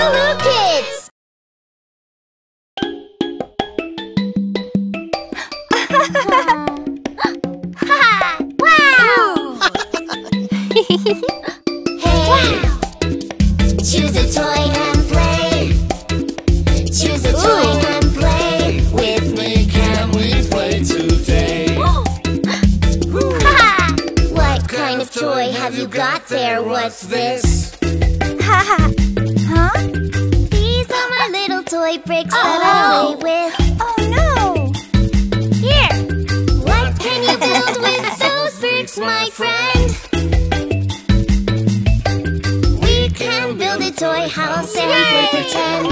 LooLoo Kids! wow! hey! Choose a toy and play. Choose a toy and play with me. Can we play today? what kind of toy have you got there? What's this? huh? These are my little toy bricks that I oh. play with. Oh no! Here! What can you build with those bricks, my friend? We can build a toy house and play pretend.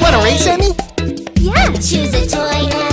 Want to race, Emmy? Yeah! Choose a toy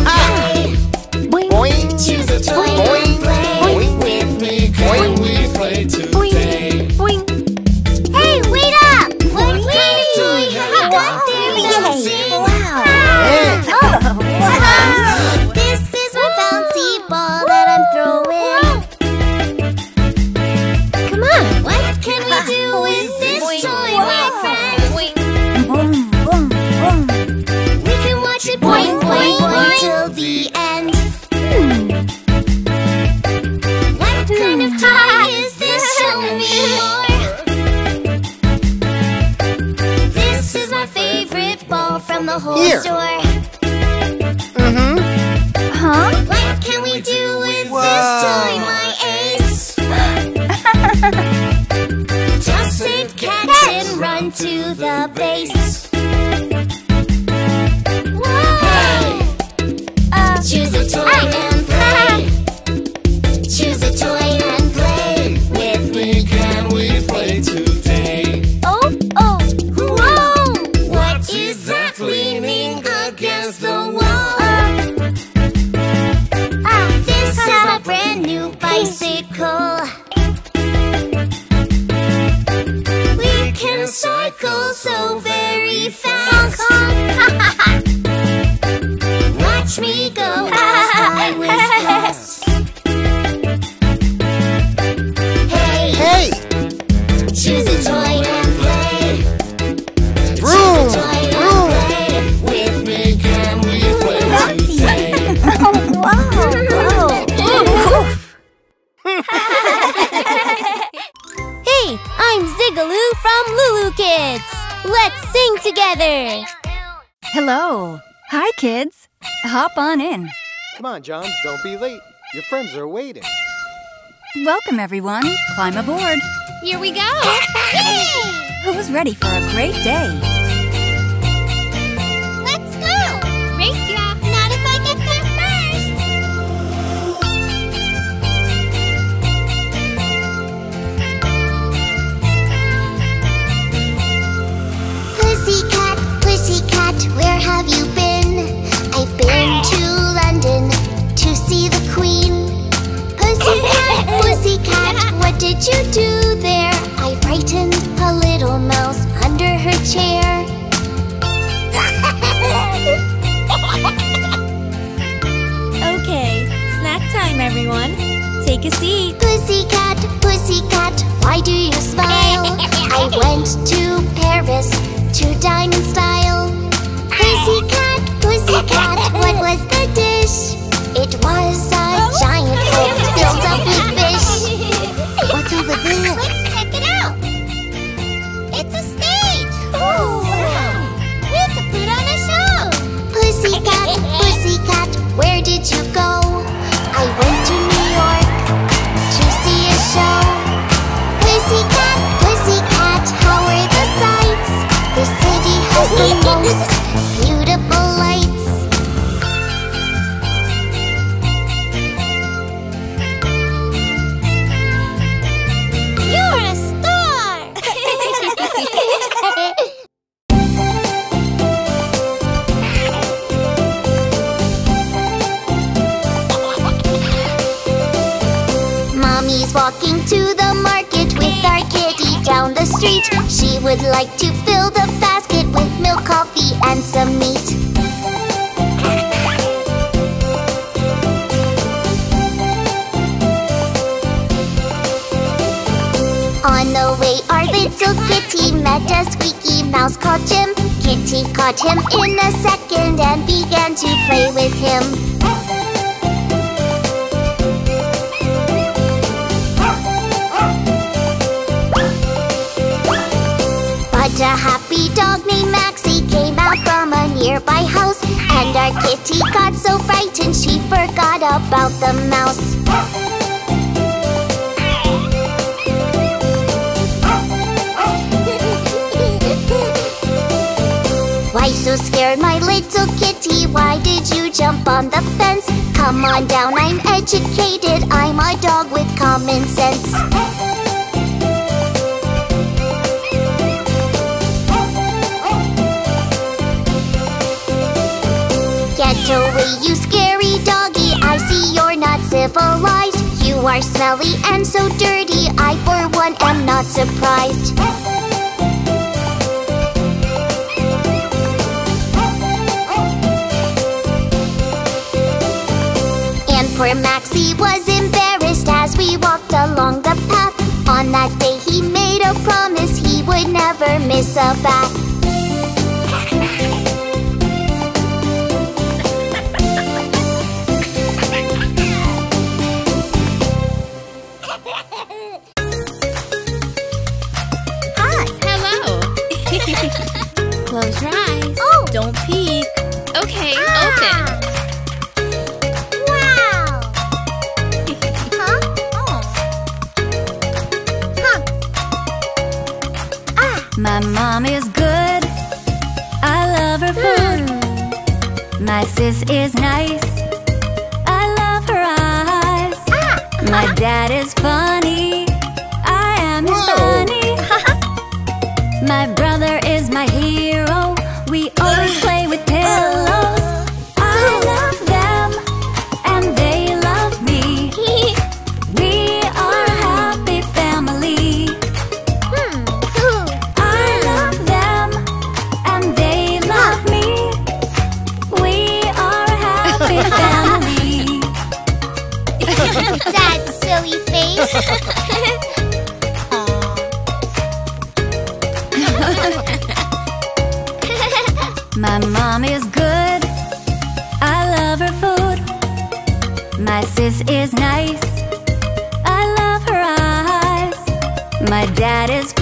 Don't be late. Your friends are waiting. Welcome, everyone. Climb aboard. Here we go. Who's ready for a great day? Take a seat. Pussycat, pussycat, why do you smile? I went to Paris to dine in style. Pussycat, pussycat, what was We would like to fill the basket with milk, coffee, and some meat. On the way, our little kitty met a squeaky mouse called Jim. Kitty caught him in a second and began to play with him. a happy dog named Maxie came out from a nearby house And our kitty got so frightened she forgot about the mouse Why so scared, my little kitty? Why did you jump on the fence? Come on down, I'm educated I'm a dog with common sense ghetto you scary doggy. I see you're not civilized. You are smelly and so dirty. I for one am not surprised. And poor Maxie was embarrassed as we walked along the path. On that day he made a promise he would never miss a bath. My mom is good. I love her food. Mm. My sis is nice. I love her eyes. Ah. My uh-huh. dad is funny. is nice. I love her eyes. My dad is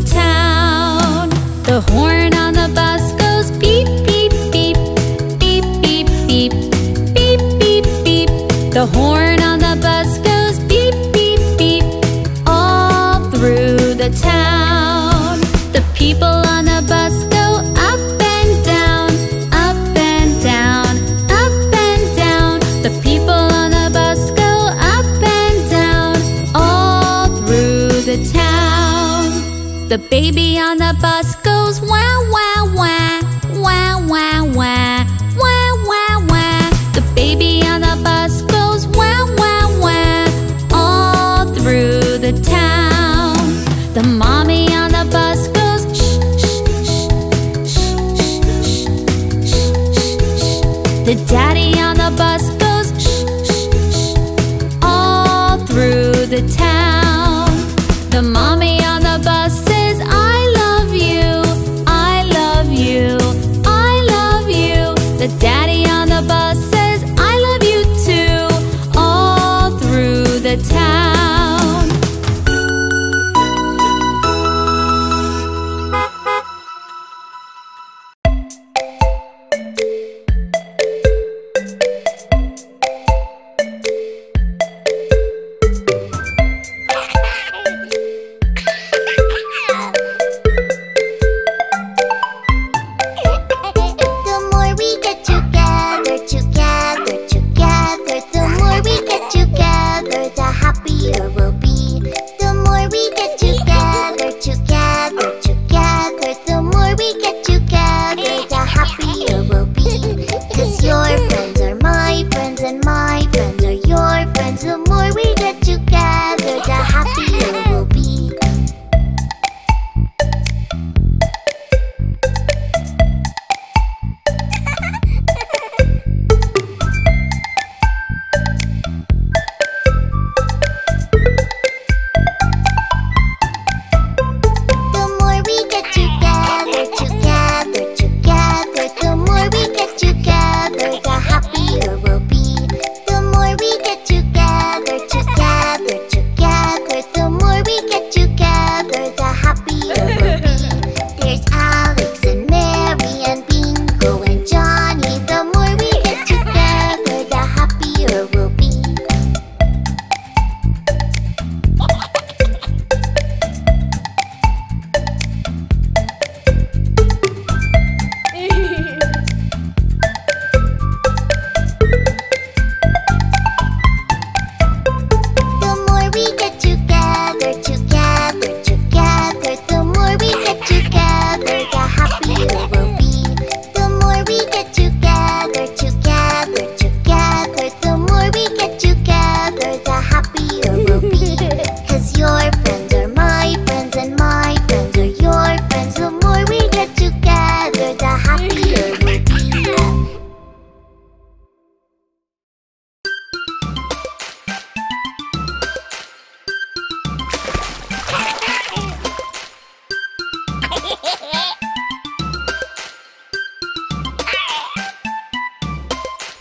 the town. The horn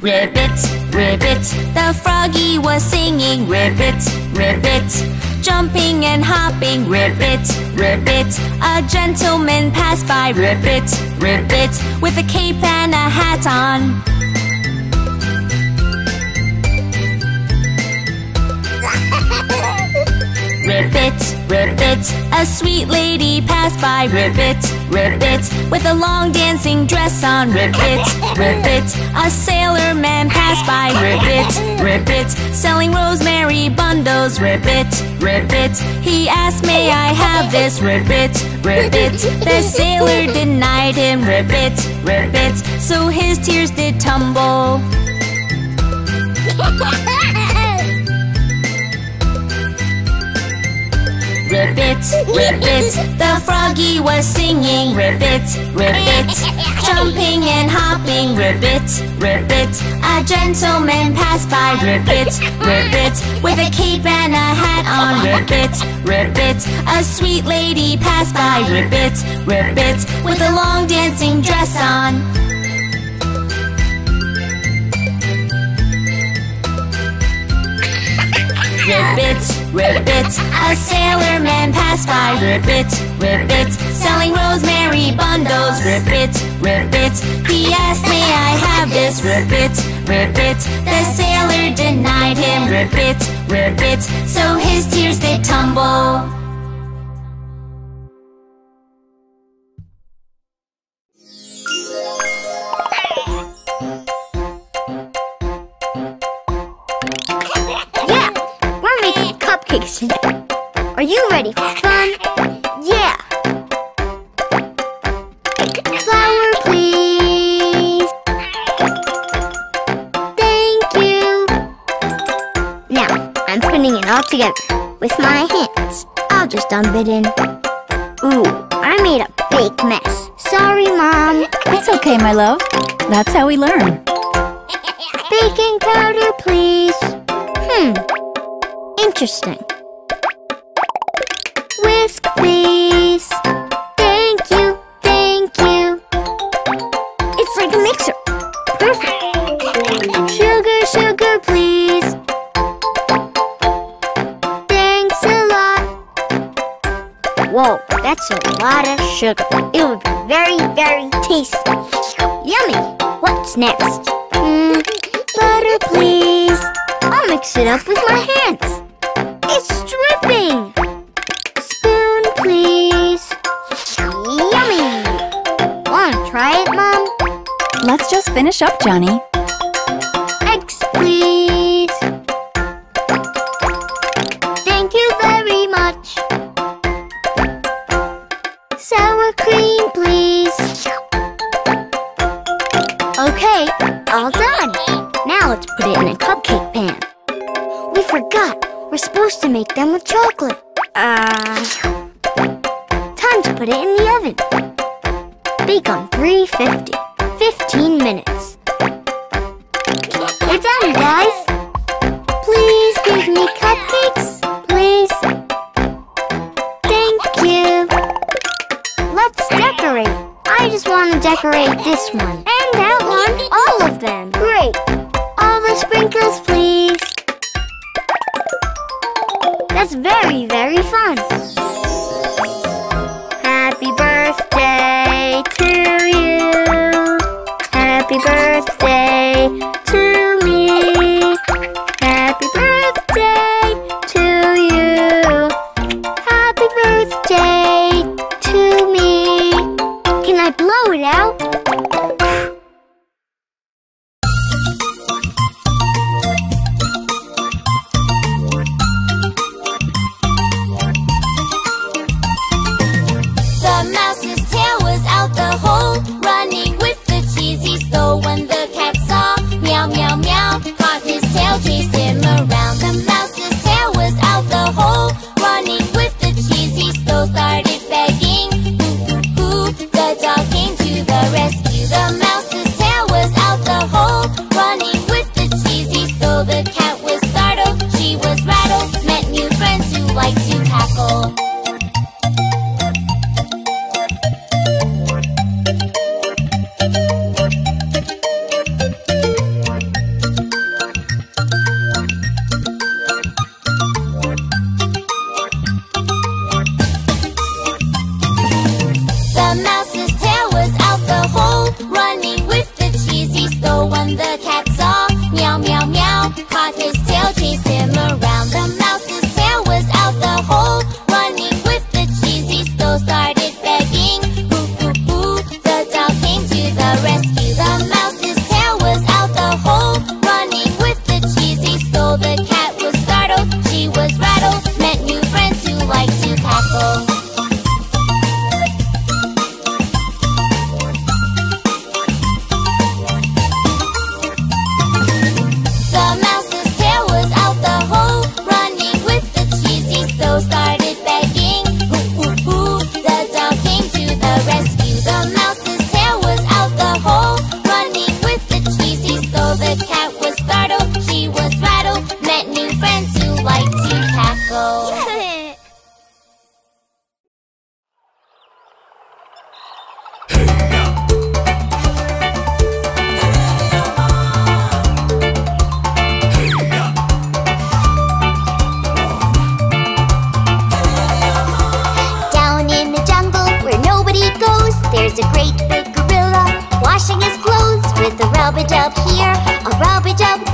Ribbit, ribbit, the froggy was singing. Ribbit, ribbit, jumping and hopping. Ribbit, ribbit, a gentleman passed by. Ribbit, ribbit, with a cape and a hat on Ribbit, ribbit, a sweet lady passed by. Ribbit, ribbit, with a long dancing dress on. Ribbit, ribbit, a sailor man passed by. Ribbit, ribbit, selling rosemary bundles. Ribbit, ribbit, he asked may I have this? Ribbit, ribbit, the sailor denied him. Ribbit, ribbit, so his tears did tumble Ribbit, ribbit, the froggy was singing Ribbit, ribbit, jumping and hopping Ribbit, ribbit, a gentleman passed by Ribbit, ribbit, with a cape and a hat on Ribbit, ribbit, a sweet lady passed by Ribbit, ribbit, with a long dancing dress on. Ribbit, ribbit, a sailor man passed by. Ribbit, ribbit, selling rosemary bundles. Ribbit, ribbit, he asked may I have this? Ribbit, ribbit, the sailor denied him. Ribbit, ribbit, so his tears did tumble I'll dump it in. Ooh, I made a big mess. Sorry, Mom. It's okay, my love. That's how we learn. Baking powder, please. Hmm. Interesting. Whisk, please. Whoa, that's a lot of sugar. It would be very, very tasty. Yummy. What's next? Hmm, butter, please. I'll mix it up with my hands. It's dripping. Spoon, please. Yummy. Wanna try it, Mom? Let's just finish up, Johnny. Eggs, please. Rub-a-dub here, a rub-a-dub there.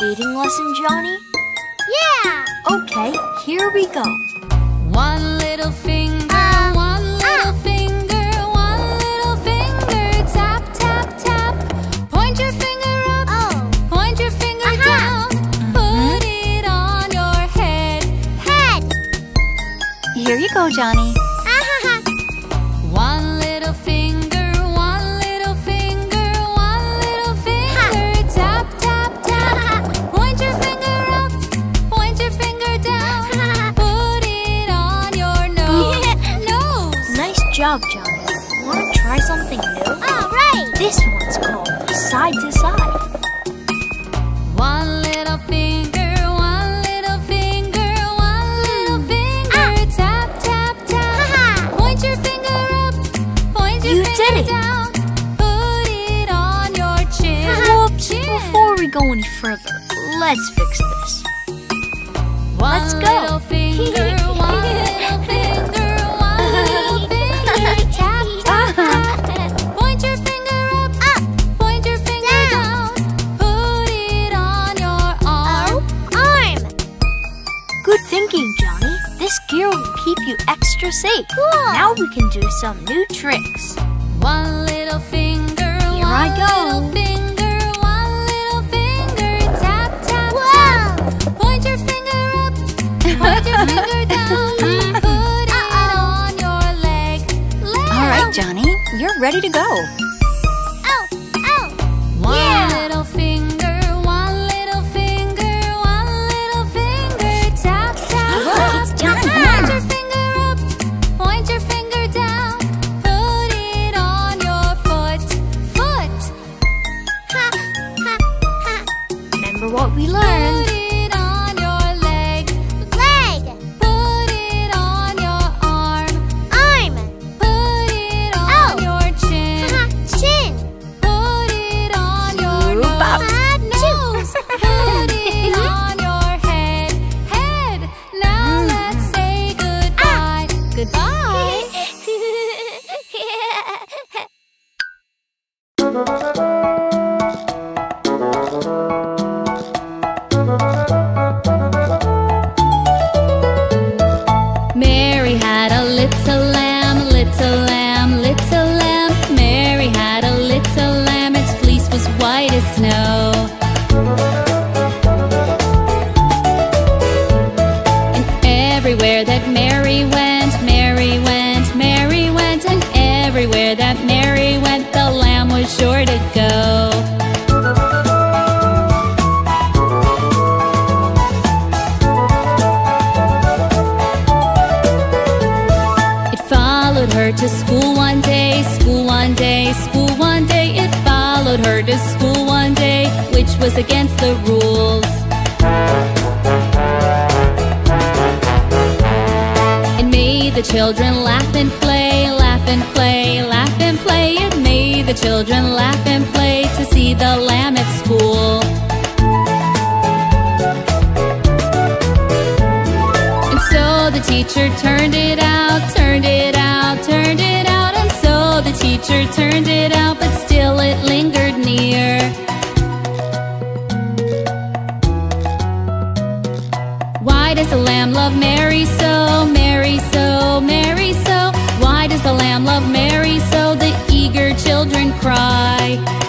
Skating lesson, Johnny? Yeah! Okay, here we go. One little finger, uh, one uh. little finger, one little finger, tap, tap, tap. Point your finger up, Oh, point your finger Uh-huh. down, mm-hmm. put it on your head. head! Here you go, Johnny. Nice job, Johnny. Want to try something new? All right! This one's called side to side. One little finger, one little finger, one little mm. finger, ah. tap, tap, tap. Point your finger up, point your You finger did it. down, put it on your chin. Whoops! Chin. Before we go any further, let's fix this. One Let's go. Will keep you extra safe. Cool. Now we can do some new tricks. One little finger, Here one I go. little finger, one little finger, tap, tap, Whoa! tap. Point your finger up, point your finger down. Put it on your leg. leg. All right, Johnny, you're ready to go. Sure to go. It followed her to school one day, school one day, school one day. It followed her to school one day, which was against the rules. It made the children laugh and play, the children laugh and play to see the lamb at school. And so the teacher turned it out, turned it out, turned it out. And so the teacher turned it out, but still it lingered near. Why does the lamb love Mary so, Mary so, Mary cry.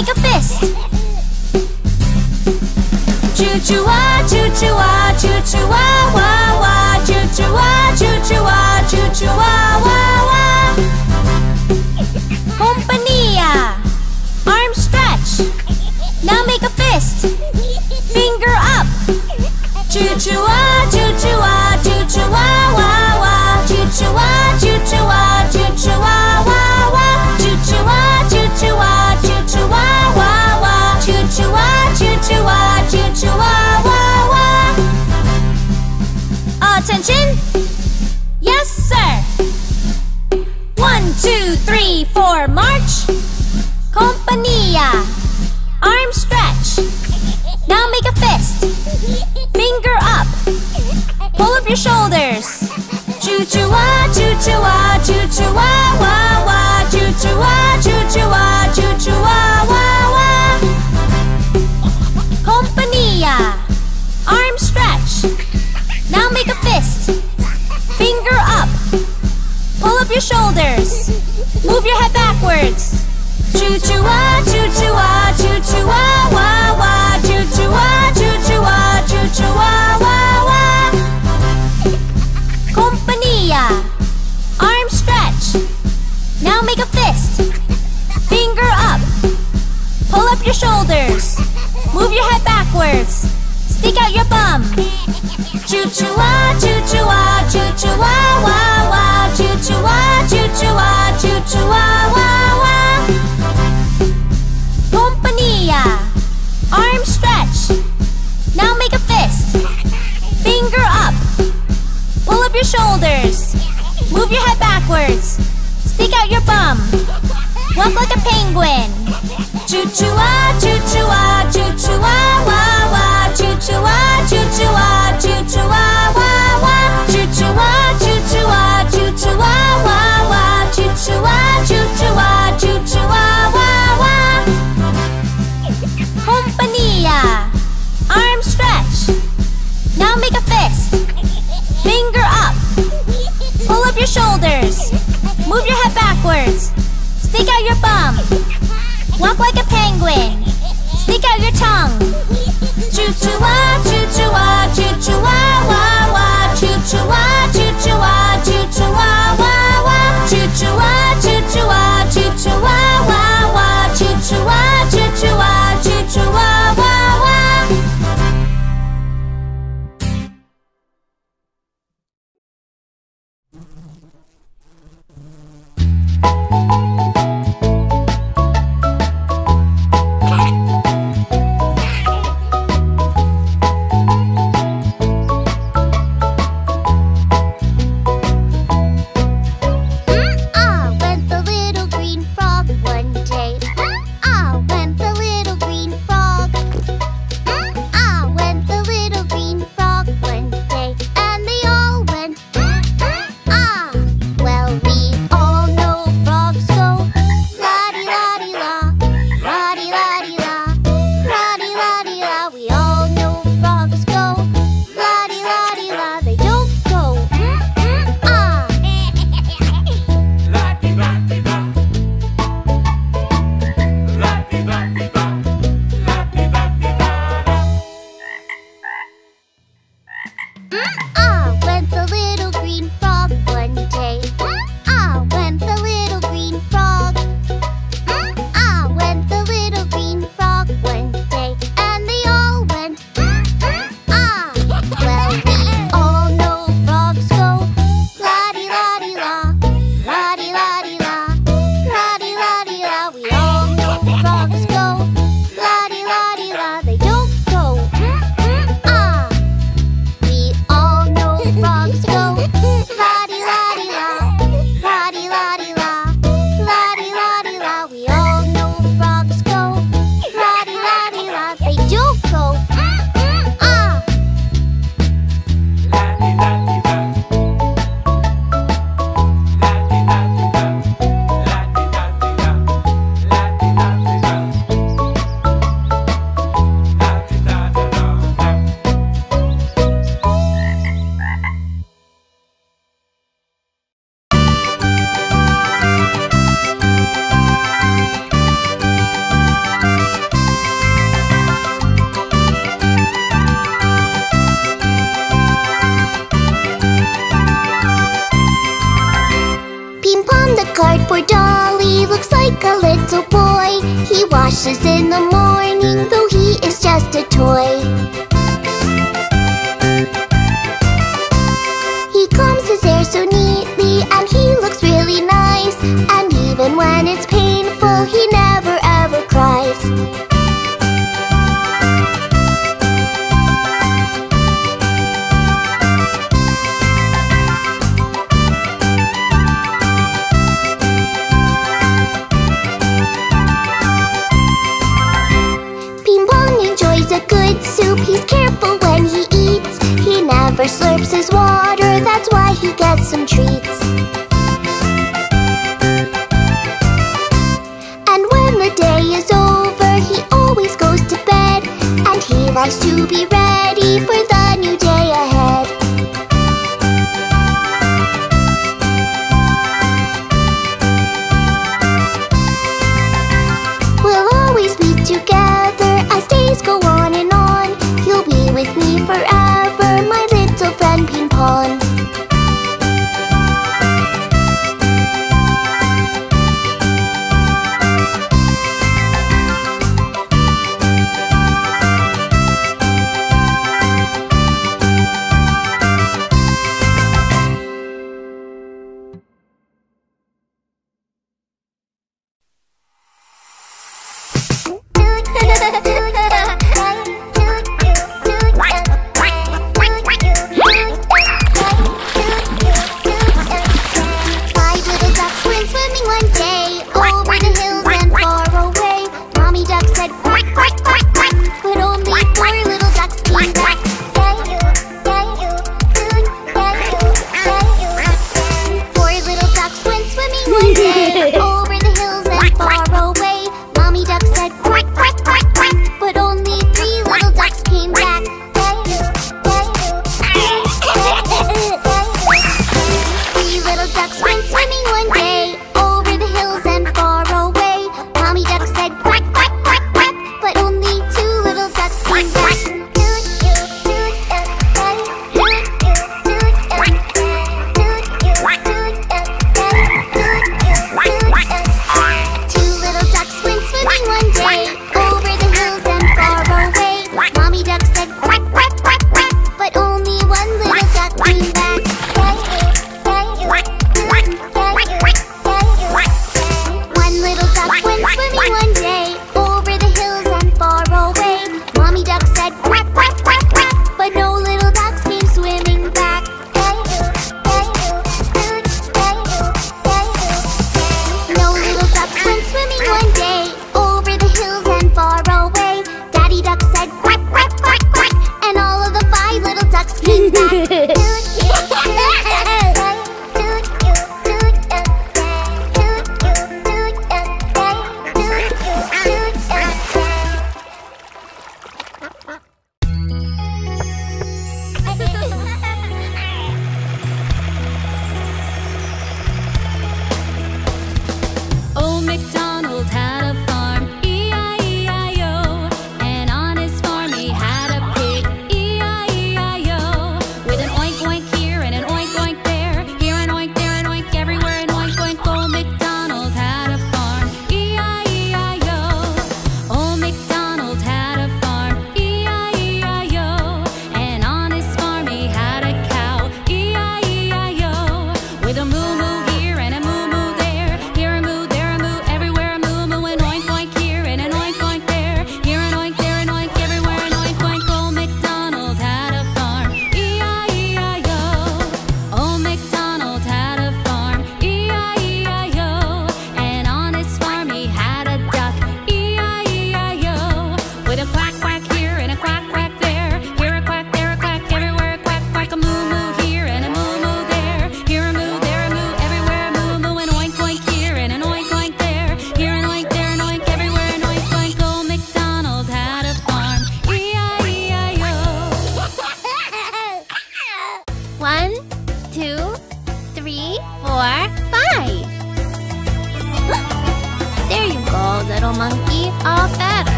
make a fist. Choo choo ah, choo choo ah, choo choo ah. attention? 呵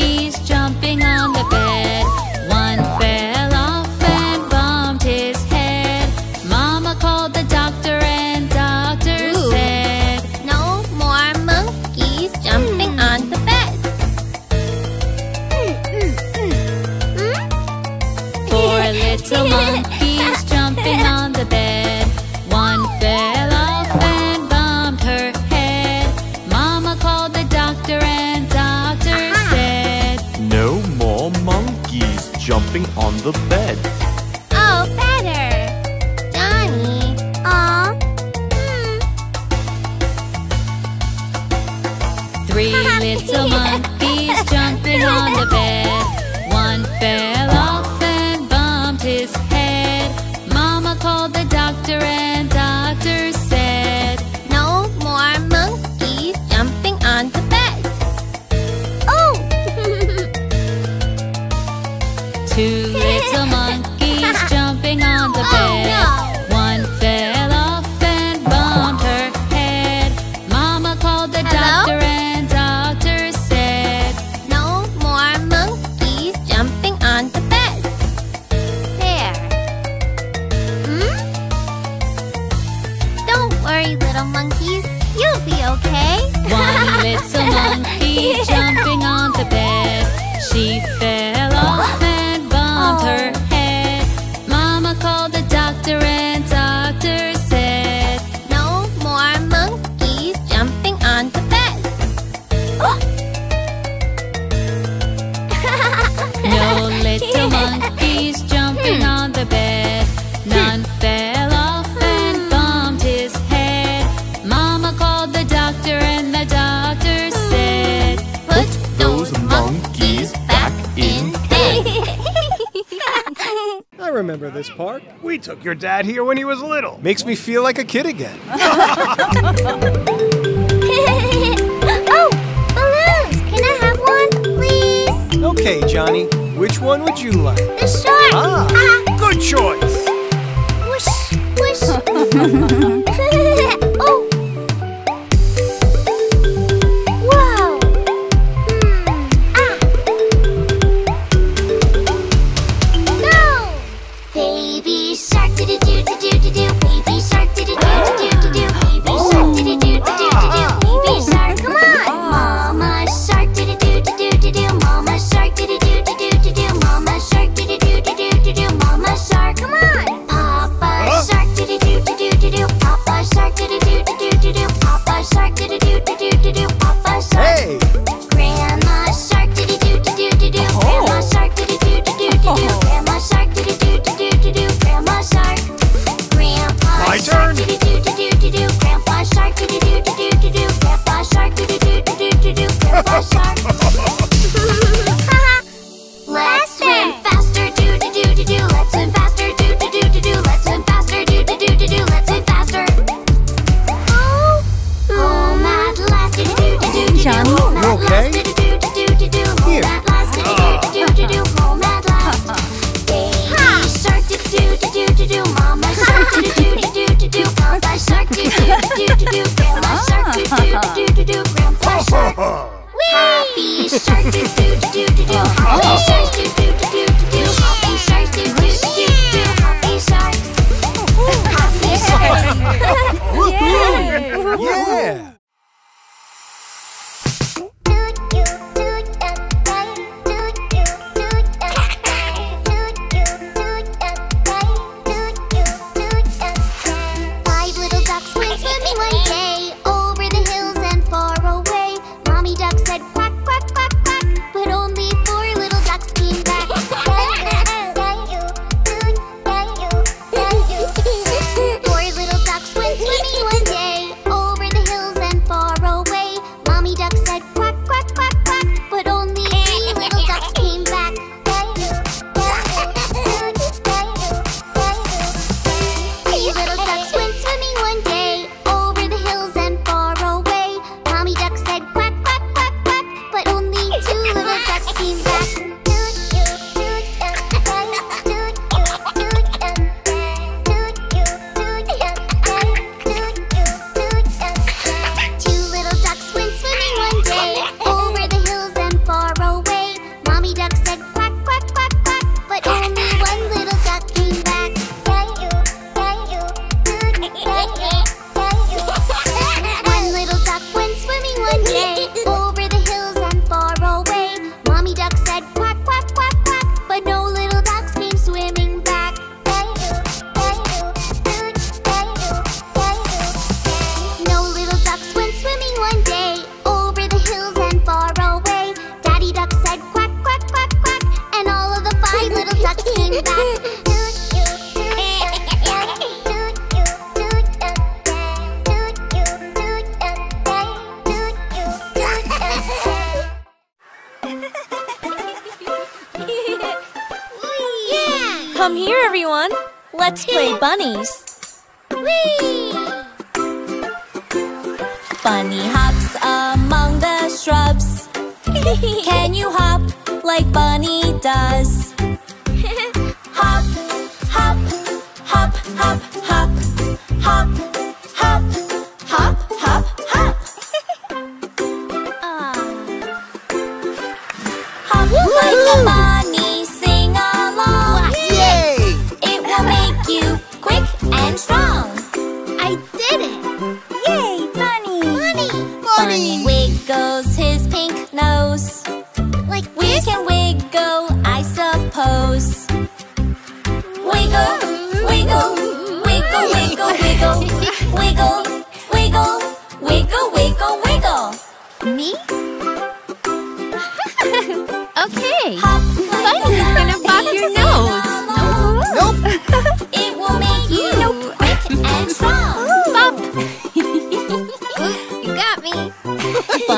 monkeys jumping on the bed. sleeping on the bed. dad here when he was little. Makes me feel like a kid again. oh, balloons! Can I have one, please? Okay, Johnny. Which one would you like? The shark! Ah, ah. good choice! Whoosh, whoosh.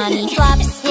money. Flops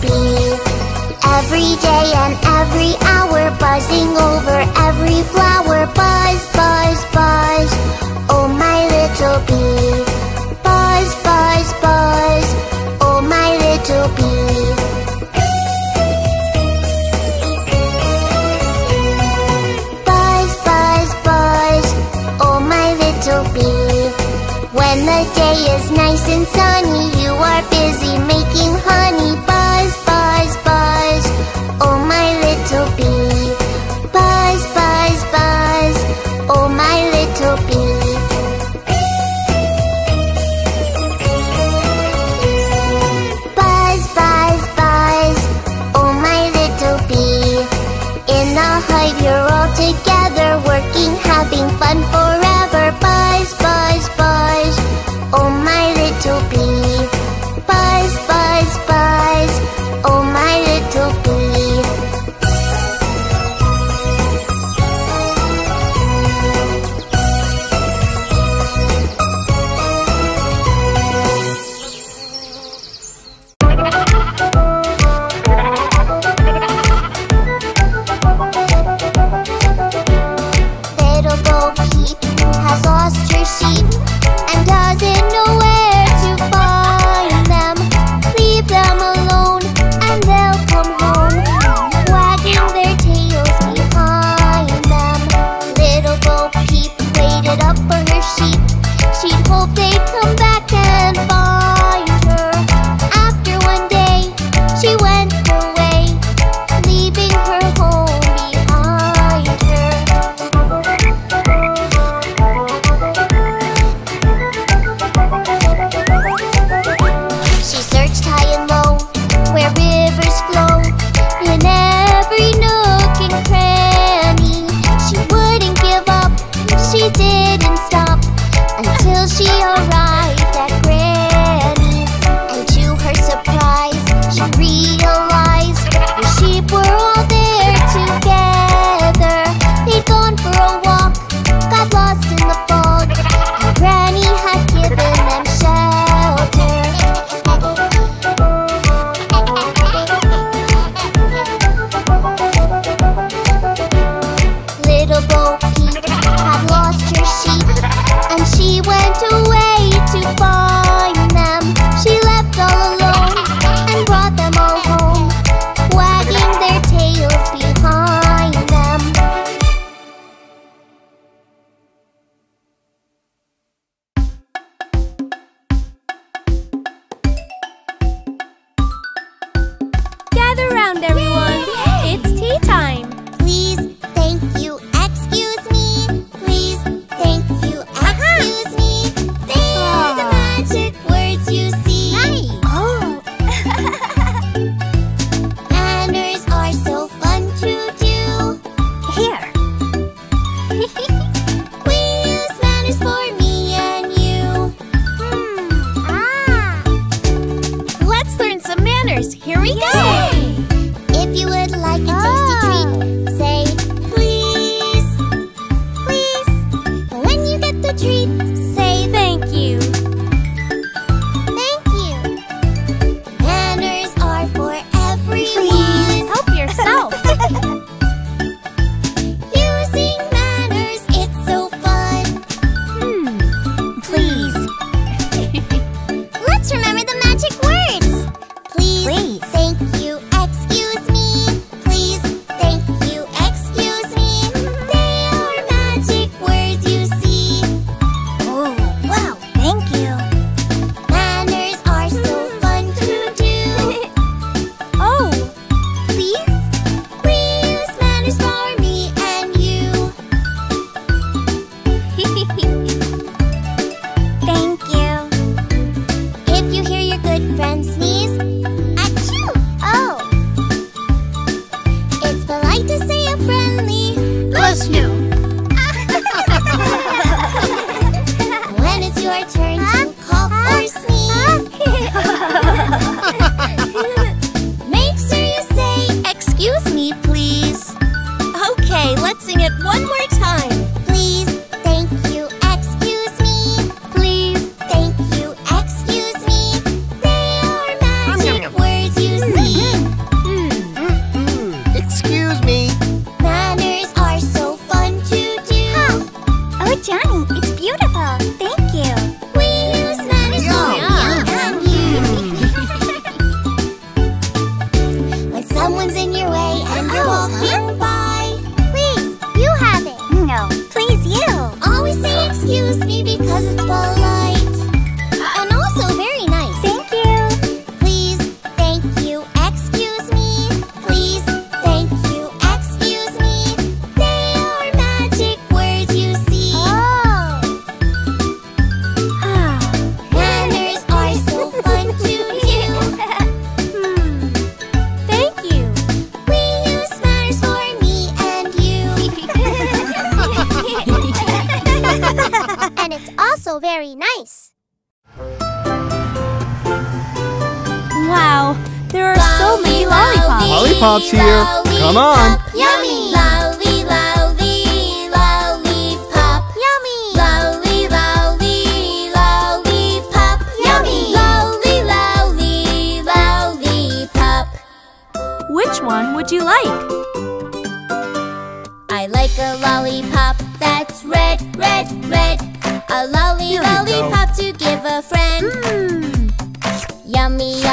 happy Every day and every hour Buzzing over every flower. Buzz, buzz, buzz. Oh my little bee. Buzz, buzz, buzz. Oh my little bee. Buzz, buzz, buzz. Oh my little bee. When the day is nice and sunny You are busy making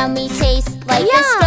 Yummy, taste like a Yum. strawberry.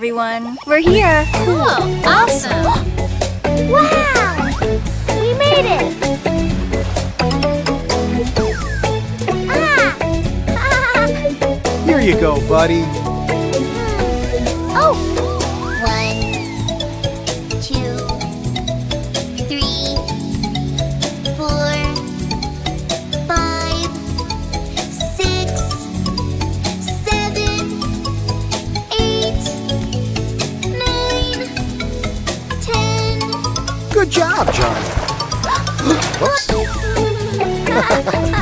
everyone. We're here. Cool. Awesome. wow! We made it! Ah. Here you go, buddy. 哈 哈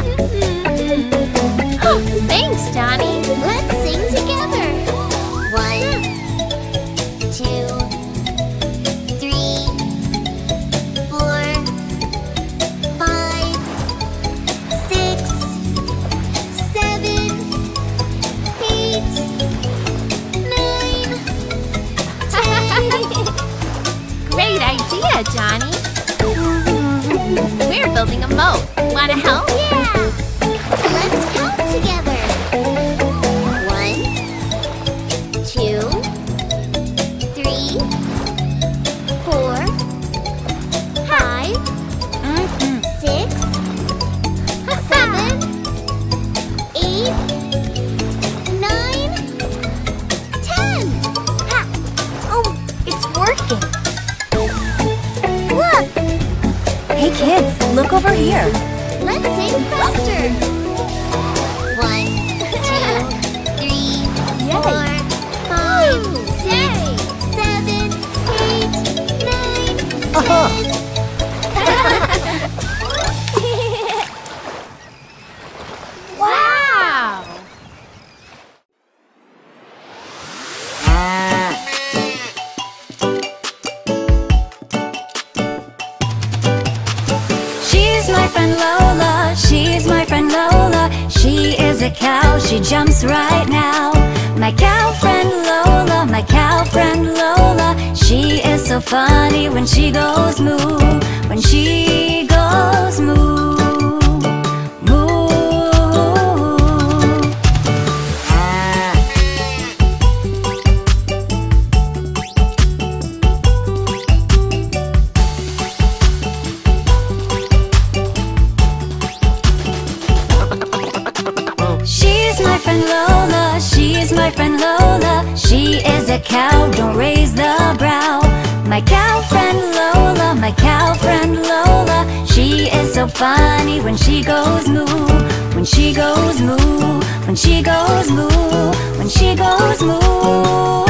when she goes moo, when she goes moo.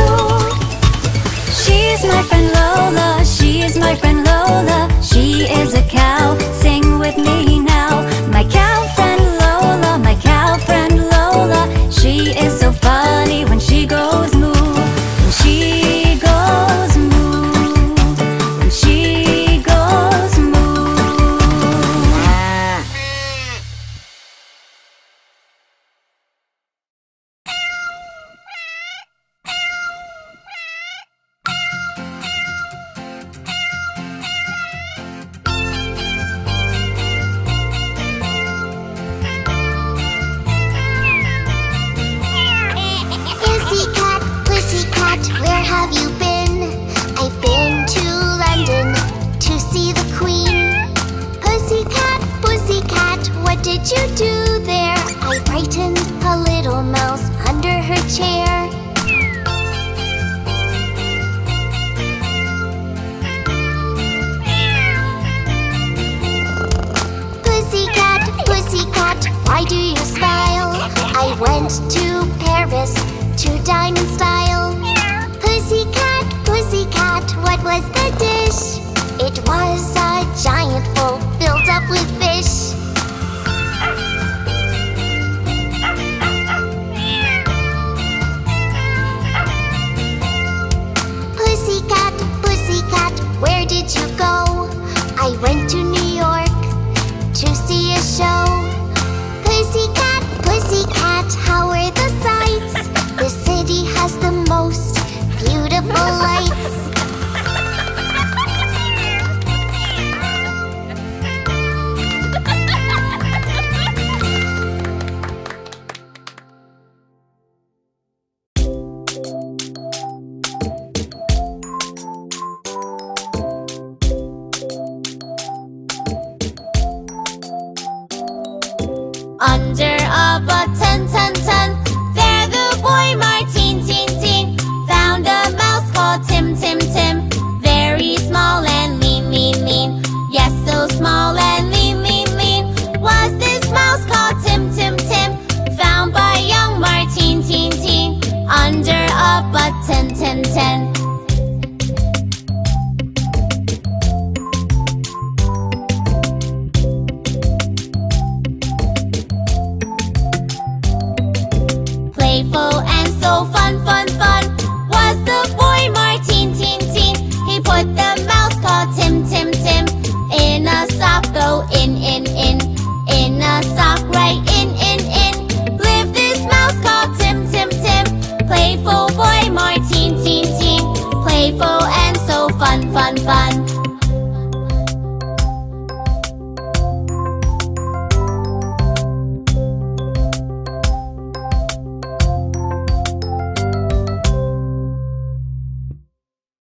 She's my friend Lola, she's my friend Lola, she is a cow, sing with me now. My cow friend Lola, my cow friend Lola, she is so funny when she goes